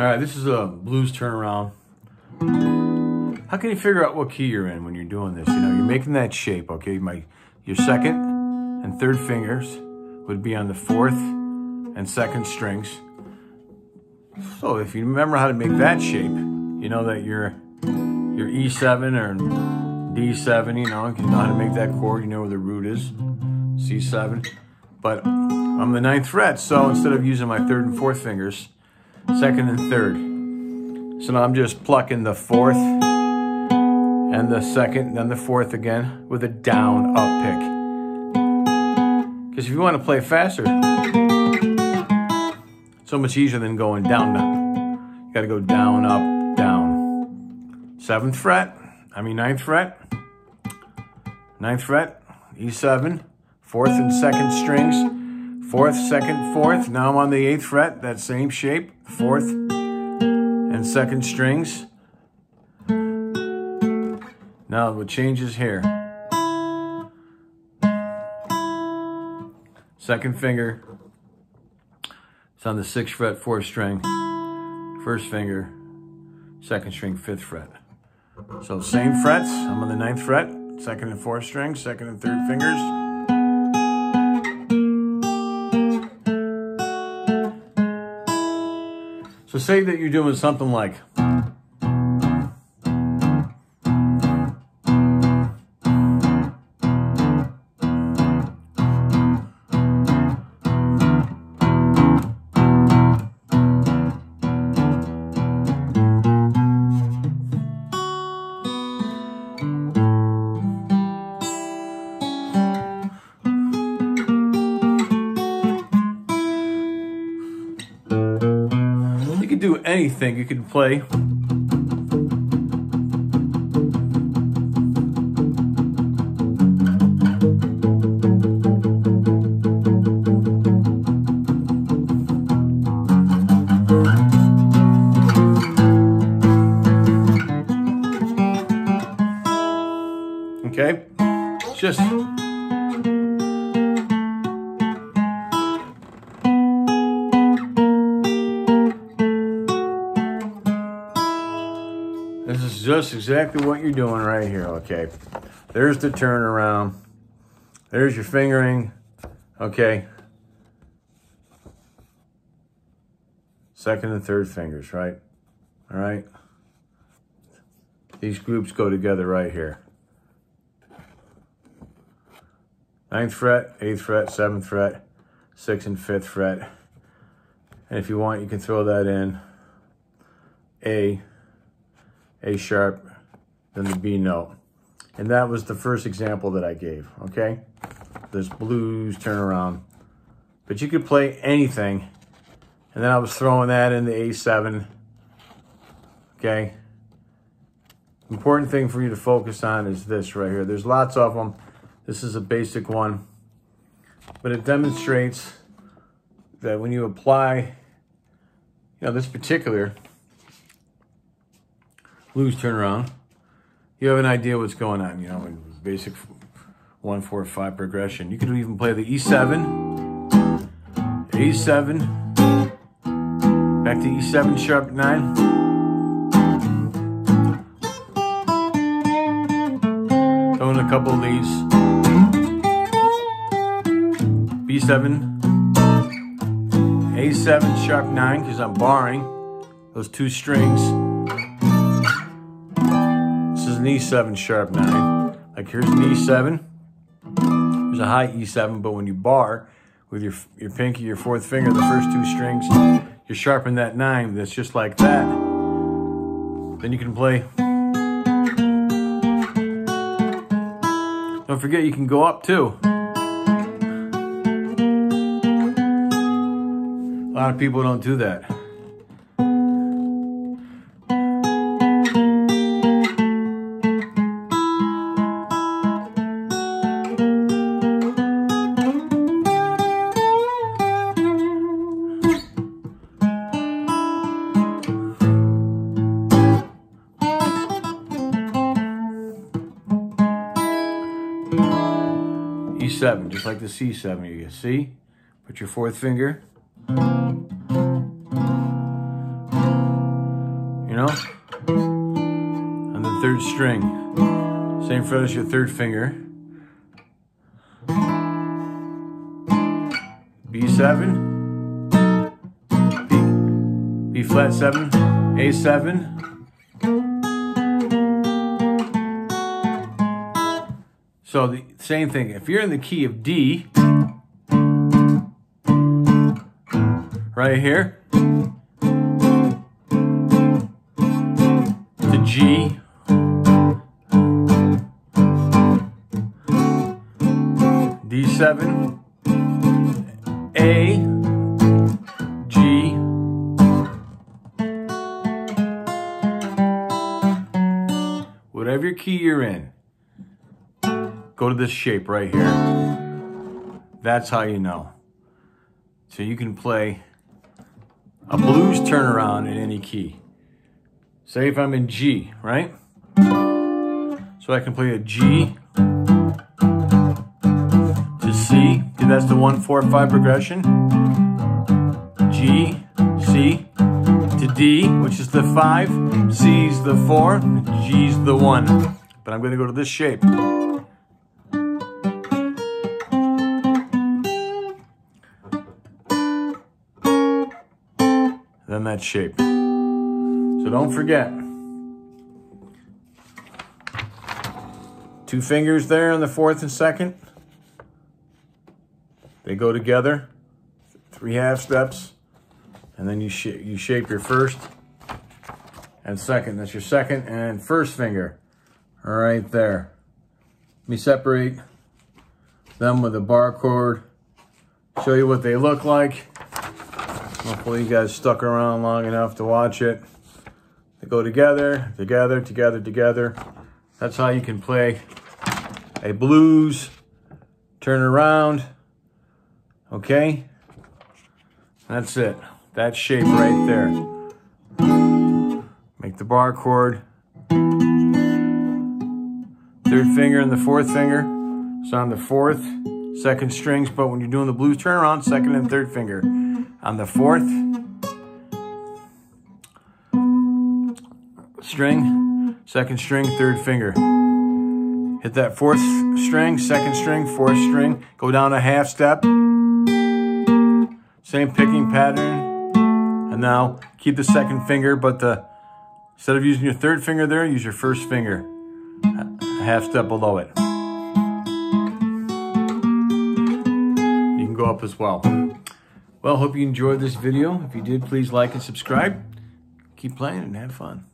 All right, this is a blues turnaround. How can you figure out what key you're in when you're doing this? You know, you're making that shape, okay? My Your second and third fingers would be on the fourth and second strings. So if you remember how to make that shape, you know that your your E7 or D7, you know, you know how to make that chord, you know where the root is, C7. But I'm the ninth fret, so instead of using my third and fourth fingers, second and third. So now I'm just plucking the fourth and the second, then the fourth again with a down up pick. Because if you want to play faster, so much easier than going down, down. You got to go down, up, down. Seventh fret, I mean ninth fret, ninth fret, E7, fourth and second strings, fourth, second, fourth. Now I'm on the eighth fret, that same shape, fourth and second strings. Now what changes here? Second finger, it's on the sixth fret, fourth string. First finger, second string, fifth fret. So same frets, I'm on the ninth fret, second and fourth string, second and third fingers. Say that you're doing something like anything. You can play. Okay? Just Exactly what you're doing right here, okay? There's the turnaround. There's your fingering, okay? Second and third fingers, right? All right? These groups go together right here. Ninth fret, eighth fret, seventh fret, sixth and fifth fret. And if you want, you can throw that in A, a sharp, then the B note. And that was the first example that I gave, okay? This blues turnaround. But you could play anything. And then I was throwing that in the A7, okay? Important thing for you to focus on is this right here. There's lots of them. This is a basic one. But it demonstrates that when you apply, you know, this particular blues turnaround, you have an idea what's going on, you know, in basic one, four, five progression. You could even play the E7, A7, back to E7 sharp nine. Throw in a couple of these. B7, A7 sharp nine, because I'm barring those two strings an E7 sharp 9. Like here's an E7. There's a high E7, but when you bar with your your pinky, your fourth finger, the first two strings, you sharpen that 9 that's just like that. Then you can play. Don't forget you can go up too. A lot of people don't do that. E7, just like the C7 you see. Put your fourth finger. You know? On the third string. Same fret as your third finger. B7. B, B flat 7. A7. So the same thing. If you're in the key of D, right here, to G, D7, A, G, whatever key you're in, go to this shape right here. That's how you know. So you can play a blues turnaround in any key. Say if I'm in G, right? So I can play a G to C. That's the one, four, five progression. G, C to D, which is the five. C's the four, G's the one. But I'm gonna go to this shape. Then that shape. So don't forget. Two fingers there on the fourth and second. They go together. Three half steps. And then you, sh you shape your first and second. That's your second and first finger. Right there. Let me separate them with a bar chord. Show you what they look like. Hopefully you guys stuck around long enough to watch it. They go together, together, together, together. That's how you can play a blues, turn around, okay? That's it. That shape right there. Make the bar chord. Third finger and the fourth finger. So on the fourth, second strings, but when you're doing the blues turnaround, second and third finger on the fourth string, second string, third finger. Hit that fourth string, second string, fourth string, go down a half step. Same picking pattern. And now keep the second finger, but the, instead of using your third finger there, use your first finger, a half step below it. You can go up as well. Well, hope you enjoyed this video. If you did, please like and subscribe. Keep playing and have fun.